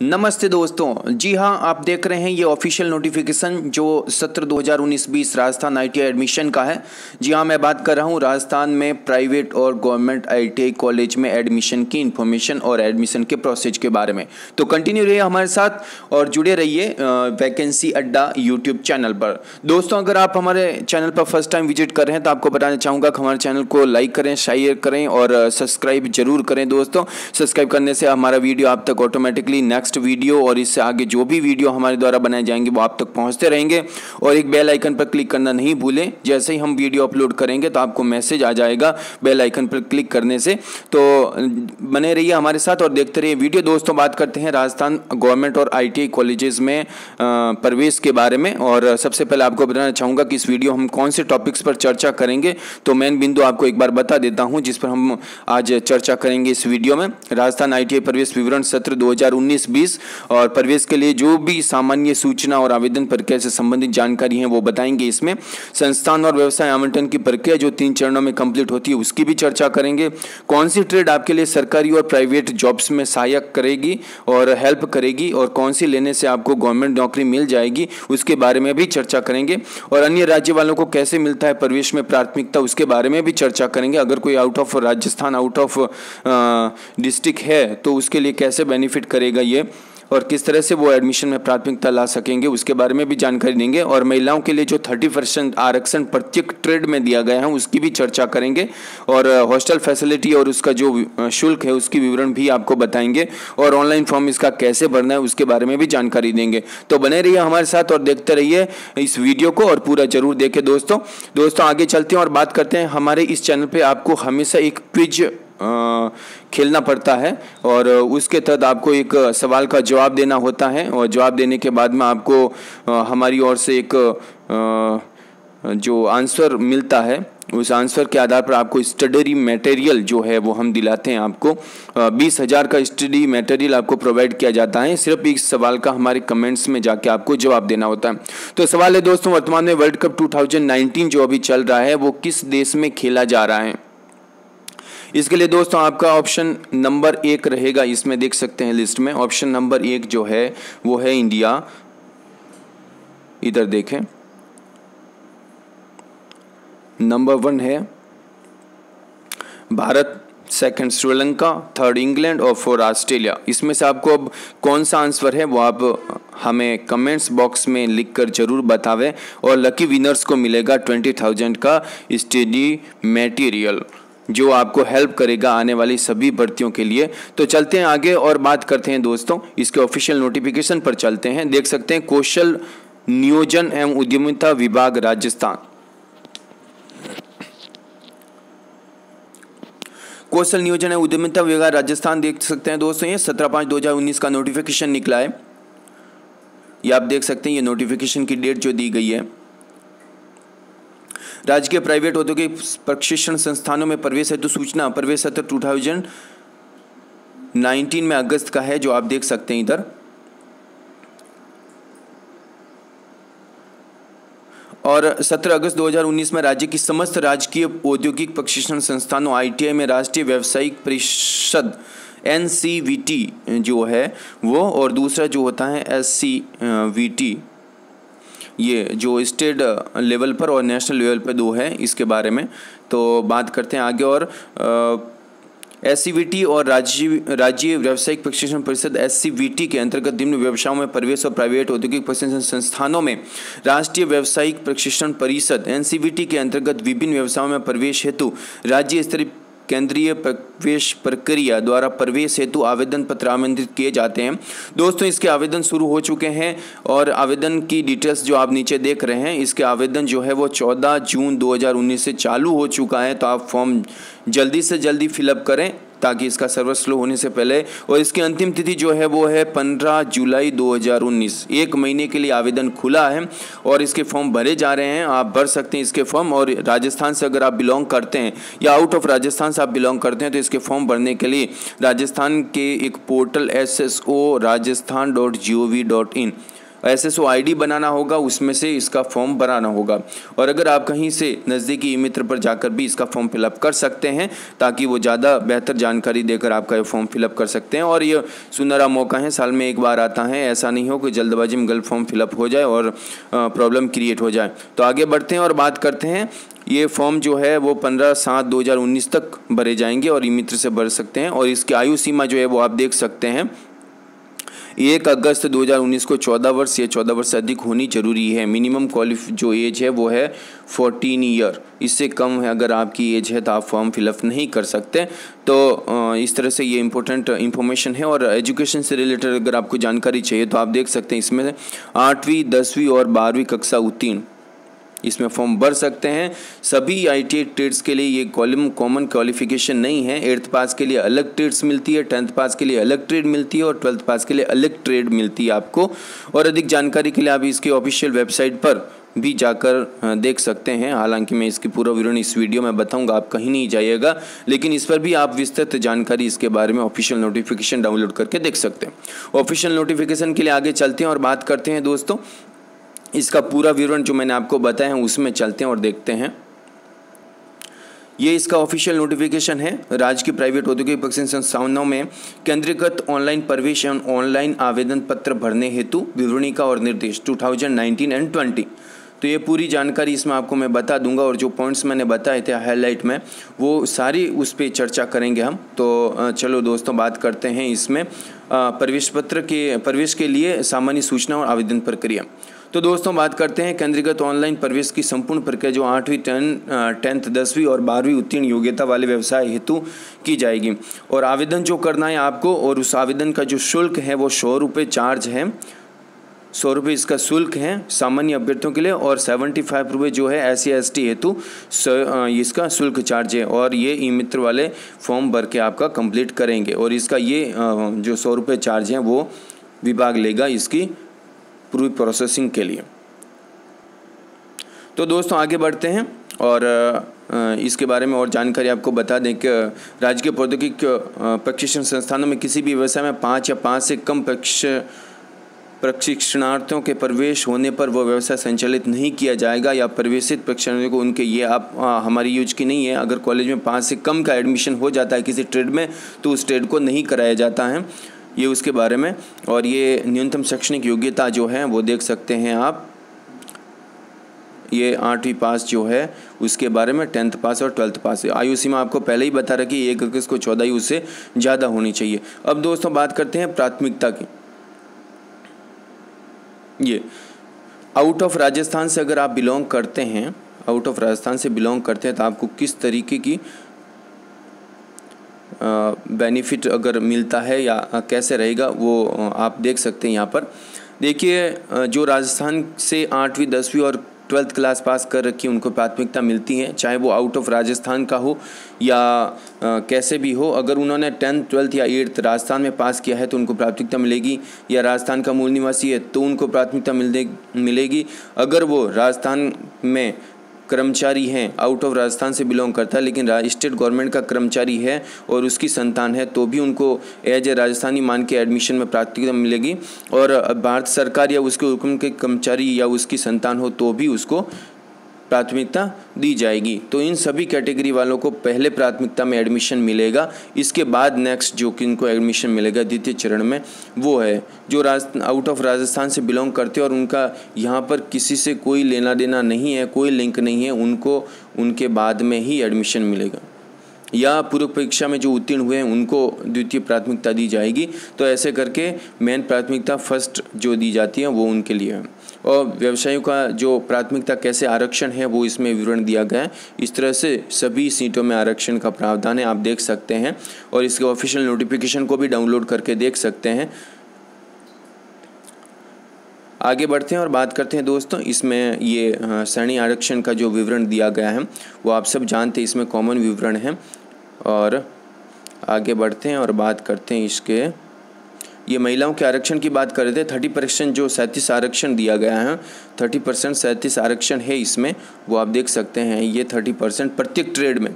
नमस्ते दोस्तों। जी हाँ आप देख रहे हैं ये ऑफिशियल नोटिफिकेशन जो सत्र 2019-20 राजस्थान आईटीआई एडमिशन का है। जी हाँ मैं बात कर रहा हूँ राजस्थान में प्राइवेट और गवर्नमेंट आईटीआई कॉलेज में एडमिशन की इन्फॉर्मेशन और एडमिशन के प्रोसेस के बारे में। तो कंटिन्यू रहिए हमारे साथ और जुड़े रहिए वैकेंसी अड्डा यूट्यूब चैनल पर। दोस्तों, अगर आप हमारे चैनल पर फ़र्स्ट टाइम विज़िट कर रहे हैं तो आपको बताना चाहूँगा कि हमारे चैनल को लाइक करें शेयर करें और सब्सक्राइब ज़रूर करें दोस्तों। सब्सक्राइब करने से हमारा वीडियो आप तक ऑटोमेटिकली नेक्स्ट नेक्स्ट वीडियो और इससे आगे जो भी वीडियो हमारे द्वारा बनाए जाएँगे, वो आप तक पहुँचते रहेंगे। और एक बेल आइकन पर क्लिक करना नहीं भूलें। जैसे ही हम वीडियो अपलोड करेंगे तो आपको मैसेज आ जाएगा बेल आइकन पर क्लिक करने से। तो बने रहिए हमारे साथ और देखते रहिए वीडियो दोस्तों, बात करते हैं राजस्थान गवर्नमेंट और आईटीआई कॉलेजेस में प्रवेश के बारे में। और सबसे पहले आपको बताना चाहूँगा कि इस वीडियो हम कौन से टॉपिक्स पर चर्चा करेंगे। तो मेन बिंदु आपको एक बार बता देता हूँ, जिस पर हम आज चर्चा करेंगे इस वीडियो में। राजस्थान आईटीआई प्रवेश विवरण सत्र दो हज़ार उन्नीस 2019 और प्रवेश के लिए जो भी सामान्य सूचना और आवेदन प्रक्रिया से संबंधित जानकारी है, वो बताएँगे इसमें। संस्थान और व्यवसाय आवंटन की प्रक्रिया जो तीन चरणों में कंप्लीट होती है, उसकी भी चर्चा करेंगे। कौन सी ट्रेड आपके लिए सरकारी और प्राइवेट जॉब्स में सहायक करेगी और हेल्प करेगी और कौन सी लेने से आपको गवर्नमेंट नौकरी मिल जाएगी, उसके बारे में भी चर्चा करेंगे। और अन्य राज्य वालों को कैसे मिलता है प्रवेश में प्राथमिकता, उसके बारे में भी चर्चा करेंगे। अगर कोई out of Rajasthan out of district है तो उसके लिए कैसे बेनिफिट करेगा ये? और किस तरह से वो एडमिशन में प्राथमिकता ला सकेंगे, उसके बारे में भी जानकारी देंगे और महिलाओं के लिए जो थर्टी परसेंट आरक्षण प्रत्येक ट्रेड में दिया गया है, उसकी भी चर्चा करेंगे और हॉस्टल फैसिलिटी और उसका जो शुल्क है, उसकी विवरण भी आपको बताएँगे और ऑनलाइन फॉर्म इसका कैसे भरना है, उसके बारे में भी जानकारी देंगे। तो बने रहिए हमारे साथ और देखते रहिए इस वीडियो को और पूरा ज़रूर देखें दोस्तों। दोस्तों, आगे चलते हैं और बात करते हैं। हमारे इस चैनल पर आपको हमेशा एक क्विज खेलना पड़ता है और उसके तहत आपको एक सवाल का जवाब देना होता है और जवाब देने के बाद में आपको हमारी ओर से एक जो आंसर मिलता है, उस आंसर के आधार पर आपको स्टडी मटेरियल जो है वो हम दिलाते हैं आपको। बीस हज़ार का स्टडी मटेरियल आपको प्रोवाइड किया जाता है, सिर्फ़ इस सवाल का हमारे कमेंट्स में जाके आपको जवाब देना होता है। तो सवाल है दोस्तों, वर्तमान में वर्ल्ड कप 2019 जो अभी चल रहा है, वो किस देश में खेला जा रहा है? इसके लिए दोस्तों आपका ऑप्शन नंबर एक रहेगा, इसमें देख सकते हैं लिस्ट में। ऑप्शन नंबर एक जो है, वो है इंडिया। इधर देखें। नंबर वन है Bharat second Sri Lanka third England और फोर ऑस्ट्रेलिया। इसमें से आपको अब कौन सा आंसर है, वो आप हमें कमेंट्स बॉक्स में लिखकर ज़रूर बतावें और लकी विनर्स को मिलेगा ट्वेंटी थाउज़ेंड का स्टडी मटेरियल जो आपको हेल्प करेगा आने वाली सभी भर्तियों के लिए। तो चलते हैं आगे और बात करते हैं दोस्तों, इसके ऑफिशियल नोटिफिकेशन पर चलते हैं। देख सकते हैं, कौशल नियोजन एवं उद्यमिता विभाग राजस्थान। कौशल नियोजन एवं उद्यमिता विभाग राजस्थान देख सकते हैं दोस्तों, ये सत्रह पाँच दो हज़ार उन्नीस का नोटिफिकेशन निकला है। ये आप देख सकते हैं, ये नोटिफिकेशन की डेट जो दी गई है। राज्य के प्राइवेट औद्योगिक प्रशिक्षण संस्थानों में प्रवेश हेतु सूचना, प्रवेश सत्र टू थाउज़ेंड नाइनटीन में अगस्त का है, जो आप देख सकते हैं इधर। और 17 अगस्त 2019 में राज्य की समस्त राजकीय औद्योगिक प्रशिक्षण संस्थानों, आईटीआई में राष्ट्रीय व्यावसायिक परिषद एन जो है वो, और दूसरा जो होता है एससीवीटी। ये जो स्टेट लेवल पर और नेशनल लेवल पर दो है इसके बारे में। तो बात करते हैं आगे और एससीवीटी और राज्य राज्य व्यावसायिक प्रशिक्षण परिषद एससीवीटी के अंतर्गत निम्न व्यवसायों में प्रवेश और प्राइवेट औद्योगिक प्रशिक्षण संस्थानों में राष्ट्रीय व्यावसायिक प्रशिक्षण परिषद एनसीवीटी के अंतर्गत विभिन्न व्यवसायों में प्रवेश हेतु राज्य स्तरीय केंद्रीय प्रवेश प्रक्रिया द्वारा प्रवेश हेतु आवेदन पत्र आमंत्रित किए जाते हैं। दोस्तों, इसके आवेदन शुरू हो चुके हैं और आवेदन की डिटेल्स जो आप नीचे देख रहे हैं, इसके आवेदन जो है वो 14 जून 2019 से चालू हो चुका है। तो आप फॉर्म जल्दी से जल्दी फिलअप करें। ताकि इसका सर्वर स्लो होने से पहले। और इसकी अंतिम तिथि जो है, वो है 15 जुलाई 2019 एक महीने के लिए आवेदन खुला है और इसके फॉर्म भरे जा रहे हैं। आप भर सकते हैं इसके फॉर्म और राजस्थान से अगर आप बिलोंग करते हैं या आउट ऑफ़ राजस्थान से आप बिलोंग करते हैं तो इसके फॉर्म भरने के लिए राजस्थान के एक portal S S O Rajasthan dot G O V dot in. S S I D बनाना होगा, उसमें से इसका फॉर्म बनाना होगा। और अगर आप कहीं से नज़दीकी ई मित्र पर जाकर भी इसका फॉर्म फिलअप कर सकते हैं, ताकि वो ज़्यादा बेहतर जानकारी देकर आपका ये फॉर्म फिलअप कर सकते हैं। और ये सुनहरा मौका है, साल में एक बार आता है, ऐसा नहीं हो कि जल्दबाजी में गलत फॉर्म फिलअप हो जाए और प्रॉब्लम क्रिएट हो जाए। तो आगे बढ़ते हैं और बात करते हैं, ये फॉर्म जो है वो पंद्रह सात दो हज़ार उन्नीस तक भरे जाएँगे और ई मित्र से भर सकते हैं। और इसकी आयु सीमा जो है वो आप देख सकते हैं एक अगस्त 2019 को 14 वर्ष या 14 वर्ष से अधिक होनी ज़रूरी है। मिनिमम क्वालिफ जो एज है वो है 14 ईयर इससे कम है अगर आपकी एज है तो आप फॉर्म फिलअप नहीं कर सकते। तो इस तरह से ये इंपॉर्टेंट इंफॉर्मेशन है और एजुकेशन से रिलेटेड अगर आपको जानकारी चाहिए तो आप देख सकते हैं। इसमें आठवीं, दसवीं और बारहवीं कक्षा उत्तीर्ण। इसमें फॉर्म भर सकते हैं। सभी आई टी ट्रेड्स के लिए ये कॉलम कॉमन क्वालिफिकेशन नहीं है। एट्थ पास के लिए अलग ट्रेड्स मिलती है, टेंथ पास के लिए अलग ट्रेड मिलती है और ट्वेल्थ पास के लिए अलग ट्रेड मिलती है आपको। और अधिक जानकारी के लिए आप इसकी ऑफिशियल वेबसाइट पर भी जाकर देख सकते हैं। हालाँकि मैं इसकी पूरा विवरण इस वीडियो में बताऊँगा, आप कहीं नहीं जाइएगा। लेकिन इस पर भी आप विस्तृत जानकारी इसके बारे में ऑफिशियल नोटिफिकेशन डाउनलोड करके देख सकते हैं। ऑफिशियल नोटिफिकेशन के लिए आगे चलते हैं और बात करते हैं दोस्तों इसका पूरा विवरण जो मैंने आपको बताया है, उसमें चलते हैं और देखते हैं। ये इसका ऑफिशियल नोटिफिकेशन है। राज्य की प्राइवेट औद्योगिक प्रशिक्षण संस्थानों में केंद्रीकृत ऑनलाइन प्रवेश एवं ऑनलाइन आवेदन पत्र भरने हेतु विवरणिका और निर्देश 2019 एंड 20 तो ये पूरी जानकारी इसमें आपको मैं बता दूँगा और जो पॉइंट्स मैंने बताए थे हाईलाइट में, वो सारी उस पर चर्चा करेंगे हम। तो चलो दोस्तों, बात करते हैं इसमें। प्रवेश पत्र के, प्रवेश के लिए सामान्य सूचना और आवेदन प्रक्रिया। तो दोस्तों, बात करते हैं केंद्रीकृत ऑनलाइन प्रवेश की संपूर्ण प्रक्रिया, जो आठवीं टेन टेंथ, दसवीं और बारहवीं उत्तीर्ण योग्यता वाले व्यवसाय हेतु की जाएगी। और आवेदन जो करना है आपको और उस आवेदन का जो शुल्क है, वो सौ रुपये चार्ज है। सौ रुपये इसका शुल्क है सामान्य अभ्यर्थियों के लिए और सेवेंटी फाइव रुपये जो है एस सी एस टी हेतु इसका शुल्क चार्ज है और ये ई मित्र वाले फॉर्म भर के आपका कंप्लीट करेंगे और इसका ये जो सौ रुपये चार्ज है वो विभाग लेगा इसकी पूरी प्रोसेसिंग के लिए। तो दोस्तों आगे बढ़ते हैं और इसके बारे में और जानकारी आपको बता दें कि राज्य के प्रौद्योगिक प्रशिक्षण संस्थानों में किसी भी व्यवसाय में पाँच या पाँच से कम प्रशिक्षणार्थियों के प्रवेश होने पर वह व्यवसाय संचालित नहीं किया जाएगा या प्रवेशित प्रशिक्षणार्थियों को उनके ये आप आ, हमारी यूज़ की नहीं है। अगर कॉलेज में पाँच से कम का एडमिशन हो जाता है किसी ट्रेड में तो उस ट्रेड को नहीं कराया जाता है। ये उसके बारे में। और ये न्यूनतम शैक्षणिक योग्यता जो है वो देख सकते हैं आप। ये आठवीं पास जो है उसके बारे में टेंथ पास और ट्वेल्थ पास। आयु सीमा आपको पहले ही बता रखी एक अगस्त को चौदह ही उससे ज़्यादा होनी चाहिए। अब दोस्तों बात करते हैं प्राथमिकता की। ये आउट ऑफ़ राजस्थान से अगर आप बिलोंग करते हैं आउट ऑफ़ राजस्थान से बिलोंग करते हैं तो आपको किस तरीके की बेनिफिट अगर मिलता है या कैसे रहेगा, वो आप देख सकते हैं यहाँ पर। देखिए जो राजस्थान से आठवीं, दसवीं और ट्वेल्थ क्लास पास कर रखी उनको प्राथमिकता मिलती है चाहे वो आउट ऑफ़ राजस्थान का हो या आ, कैसे भी हो अगर उन्होंने टेंथ ट्वेल्थ या एट्थ राजस्थान में पास किया है तो उनको प्राथमिकता मिलेगी या राजस्थान का मूल निवासी है तो उनको प्राथमिकता मिल मिलेगी। अगर वो राजस्थान में कर्मचारी हैं। आउट ऑफ़ राजस्थान से बिलोंग करता है, लेकिन स्टेट गवर्नमेंट का कर्मचारी है और उसकी संतान है तो भी उनको एज ए राजस्थानी मान के एडमिशन में प्राथमिकता मिलेगी। और भारत सरकार या उसके हुक्म के कर्मचारी या उसकी संतान हो तो भी उसको प्राथमिकता दी जाएगी। तो इन सभी कैटेगरी वालों को पहले प्राथमिकता में एडमिशन मिलेगा। इसके बाद नेक्स्ट जो कि इनको एडमिशन मिलेगा द्वितीय चरण में, वो है, जो राज आउट ऑफ़ राजस्थान से बिलोंग करते हैं और उनका यहाँ पर किसी से कोई लेना देना नहीं है, कोई लिंक नहीं है, उनको, उनके बाद में ही एडमिशन मिलेगा। या पूर्व परीक्षा में जो उत्तीर्ण हुए हैं, उनको द्वितीय प्राथमिकता दी जाएगी। तो ऐसे करके मेन प्राथमिकता फ़र्स्ट जो दी जाती है, वो उनके लिए है। और व्यवसायों का जो प्राथमिकता कैसे आरक्षण है, वो इसमें विवरण दिया गया है। इस तरह से सभी सीटों में आरक्षण का प्रावधान है, आप देख सकते हैं। और इसके ऑफिशियल नोटिफिकेशन को भी डाउनलोड करके देख सकते हैं। आगे बढ़ते हैं और बात करते हैं दोस्तों, इसमें ये श्रेणी आरक्षण का जो विवरण दिया गया है, वो आप सब जानते हैं, इसमें कॉमन विवरण है। और आगे बढ़ते हैं और बात करते हैं इसके ये महिलाओं के आरक्षण की बात कर रहे थे। थर्टी परसेंट जो सैंतीस आरक्षण दिया गया है, थर्टी परसेंट सैंतीस आरक्षण है इसमें, वो आप देख सकते हैं ये थर्टी परसेंट प्रत्येक ट्रेड में।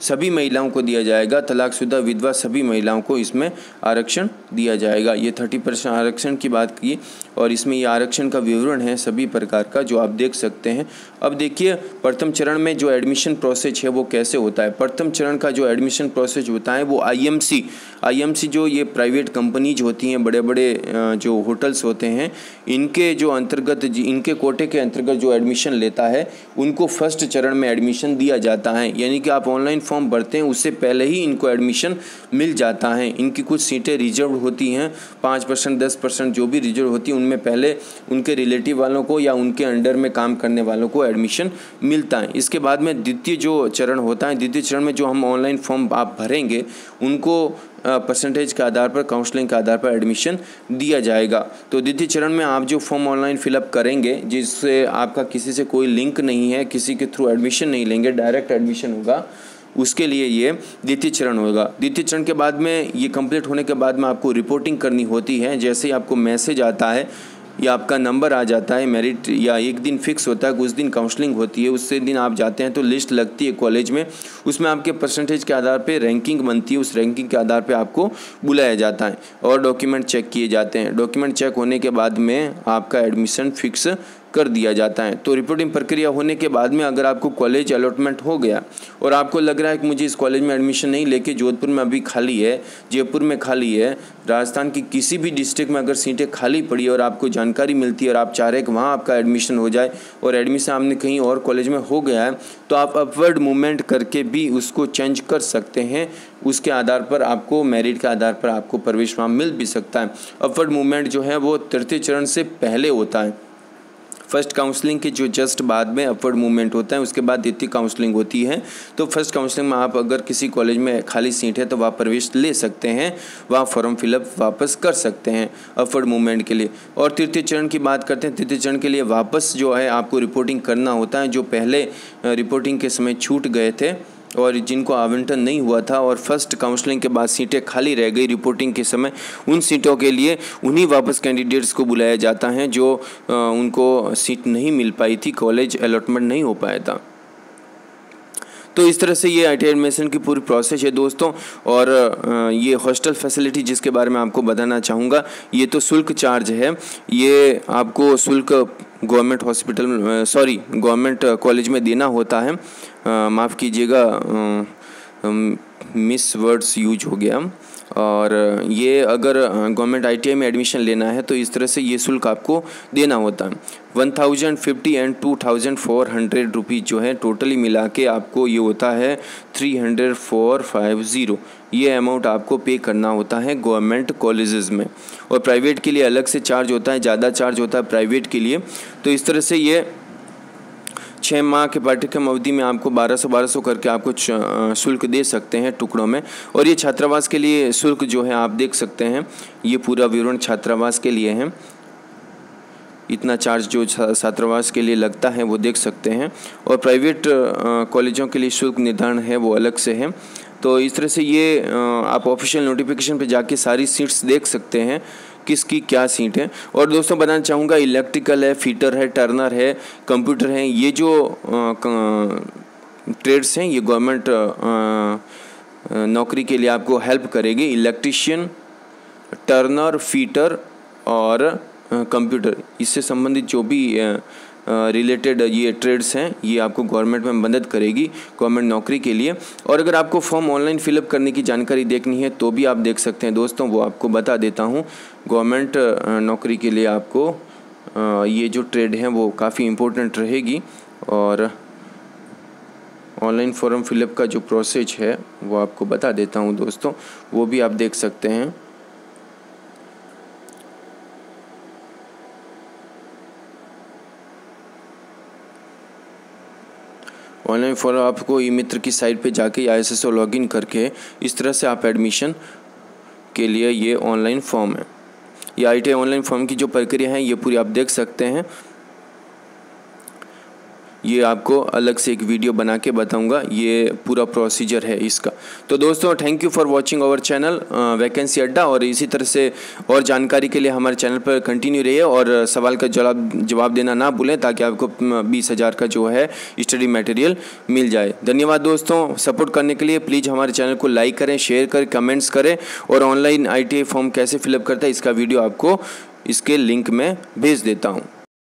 सभी महिलाओं को दिया जाएगा, तलाकशुदा विधवा सभी महिलाओं को इसमें आरक्षण दिया जाएगा। ये थर्टी परसेंट आरक्षण की बात की और इसमें ये आरक्षण का विवरण है सभी प्रकार का, जो आप देख सकते हैं। अब देखिए, प्रथम चरण में जो एडमिशन प्रोसेस है, वो कैसे होता है? प्रथम चरण का जो एडमिशन प्रोसेस होता है, वो आईएमसी आईएमसी जो ये प्राइवेट कंपनीज़ होती हैं बड़े बड़े जो होटल्स होते हैं, इनके जो अंतर्गत, इनके कोटे के अंतर्गत जो एडमिशन लेता है, उनको फ़र्स्ट चरण में एडमिशन दिया जाता है। यानी कि आप ऑनलाइन फॉर्म भरते हैं, उससे पहले ही इनको एडमिशन मिल जाता है। इनकी कुछ सीटें रिज़र्व होती हैं, पाँच परसेंट, दस परसेंट जो भी रिज़र्व होती हैं पहले उनके रिलेटिव वालों को या उनके अंडर में काम करने वालों को एडमिशन मिलता है। इसके बाद में द्वितीय जो चरण होता है, द्वितीय चरण में जो हम ऑनलाइन फॉर्म आप भरेंगे, उनको परसेंटेज के आधार पर काउंसलिंग के आधार पर एडमिशन दिया जाएगा। तो द्वितीय चरण में आप जो फॉर्म ऑनलाइन फिलअप करेंगे, जिससे आपका किसी से कोई लिंक नहीं है, किसी के थ्रू एडमिशन नहीं लेंगे डायरेक्ट एडमिशन होगा। उसके लिए ये द्वितीय चरण होगा। द्वितीय चरण के बाद में ये कंप्लीट होने के बाद में आपको रिपोर्टिंग करनी होती है। जैसे ही आपको मैसेज आता है या आपका नंबर आ जाता है मेरिट या एक दिन फिक्स होता है, उस दिन काउंसलिंग होती है, उससे दिन आप जाते हैं तो लिस्ट लगती है कॉलेज में। उसमें आपके परसेंटेज के आधार पे रैंकिंग बनती है, उस रैंकिंग के आधार पे आपको बुलाया जाता है और डॉक्यूमेंट चेक किए जाते हैं। डॉक्यूमेंट चेक होने के बाद में आपका एडमिशन फिक्स कर दिया जाता है। तो रिपोर्टिंग प्रक्रिया होने के बाद में अगर आपको कॉलेज अलॉटमेंट हो गया और आपको लग रहा है कि मुझे इस कॉलेज में एडमिशन नहीं लेके जोधपुर में अभी खाली है, जयपुर में खाली है, राजस्थान की किसी भी डिस्ट्रिक्ट में अगर सीटें खाली पड़ी और आपको जानकारी मिलती है और आप चाह रहे कि वहाँ आपका एडमिशन हो जाए और एडमिशन आपने कहीं और कॉलेज में हो गया है तो आप अपवर्ड मूवमेंट करके भी उसको चेंज कर सकते हैं। उसके आधार पर आपको मेरिट के आधार पर आपको प्रवेश वहाँ मिल भी सकता है। अपवर्ड मूवमेंट जो है वो तृतीय चरण से पहले होता है। फ़र्स्ट काउंसलिंग के जो जस्ट बाद में अपवर्ड मूवमेंट होता है, उसके बाद द्वितीय काउंसलिंग होती है। तो फ़र्स्ट काउंसलिंग में आप अगर किसी कॉलेज में खाली सीट है तो वहाँ प्रवेश ले सकते हैं, वहाँ फॉर्म फिलअप वापस कर सकते हैं अपवर्ड मूवमेंट के लिए। और तृतीय चरण की बात करते हैं, तृतीय चरण के लिए वापस जो है, आपको रिपोर्टिंग करना होता है, जो पहले रिपोर्टिंग के समय छूट गए थे। और जिनको आवंटन नहीं हुआ था और फ़र्स्ट काउंसलिंग के बाद सीटें खाली रह गई रिपोर्टिंग के समय, उन सीटों के लिए उन्हीं वापस कैंडिडेट्स को बुलाया जाता है जो उनको सीट नहीं मिल पाई थी कॉलेज अलॉटमेंट नहीं हो पाया था। तो इस तरह से ये आई टी एडमिशन की पूरी प्रोसेस है दोस्तों और ये हॉस्टल फैसिलिटी जिसके बारे में आपको बताना चाहूँगा, ये तो शुल्क चार्ज है। ये आपको शुल्क government hospital sorry government college में देना होता है। माफ़ कीजिएगा मिस वर्ड्स यूज़ हो गया। और ये अगर गवर्नमेंट आईटीआई में एडमिशन लेना है तो इस तरह से ये शुल्क आपको देना होता। है one thousand fifty and two thousand four hundred rupees जो है टोटली मिला के आपको ये होता है three hundred four five zero ये अमाउंट आपको पे करना होता है गवर्नमेंट कॉलेजेस में। और प्राइवेट के लिए अलग से चार्ज होता है, ज़्यादा चार्ज होता है प्राइवेट के लिए। तो इस तरह से ये छः माह के पाठ्यक्रम अवधि में आपको बारह सौ बारह सौ करके आपको शुल्क दे सकते हैं टुकड़ों में। और ये छात्रावास के लिए शुल्क जो है आप देख सकते हैं, ये पूरा विवरण छात्रावास के लिए है। इतना चार्ज जो छात्रावास के लिए लगता है वो देख सकते हैं। और प्राइवेट कॉलेजों के लिए शुल्क निर्धारण है वो अलग से है। तो इस तरह से ये आप ऑफिशियल नोटिफिकेशन पे जाके सारी सीट्स देख सकते हैं। किसकी क्या सीट है? और दोस्तों, बताना चाहूँगा, इलेक्ट्रिकल है, फीटर है, टर्नर है, कंप्यूटर है, ये जो ट्रेड्स हैं, ये गवर्नमेंट नौकरी के लिए आपको हेल्प करेगी। इलेक्ट्रिशियन, टर्नर, फीटर और कंप्यूटर, इससे संबंधित जो भी रिलेटेड ये ट्रेड्स हैं, ये आपको गवर्नमेंट में मदद करेगी गवर्नमेंट नौकरी के लिए। और अगर आपको फॉर्म ऑनलाइन फिलअप करने की जानकारी देखनी है तो भी आप देख सकते हैं दोस्तों, वो आपको बता देता हूँ। गवर्नमेंट नौकरी के लिए आपको ये जो ट्रेड हैं, वो काफ़ी इम्पोर्टेंट रहेगी। और ऑनलाइन फॉर्म फिलअप का जो प्रोसेस है, वो आपको बता देता हूँ दोस्तों, वो भी आप देख सकते हैं। फॉर्म आपको ई मित्र की साइट पे जाके या एस एस लॉगिन करके इस तरह से आप एडमिशन के लिए ये ऑनलाइन फॉर्म है। ये आई ऑनलाइन फॉर्म की जो प्रक्रिया है, ये पूरी आप देख सकते हैं। ये आपको अलग से एक वीडियो बना के बताऊँगा। ये पूरा प्रोसीजर है इसका। तो दोस्तों thank you for watching our channel vacancy Adda और इसी तरह से और जानकारी के लिए हमारे चैनल पर कंटिन्यू रहिए और सवाल का जवाब जवाब देना ना भूलें ताकि आपको बीस हज़ार का जो है स्टडी मटेरियल मिल जाए। धन्यवाद दोस्तों। सपोर्ट करने के लिए प्लीज़ हमारे चैनल को लाइक करें शेयर करें कमेंट्स करें और ऑनलाइन आईटीआई फॉर्म कैसे फिलअप करता है इसका वीडियो आपको इसके लिंक में भेज देता हूँ।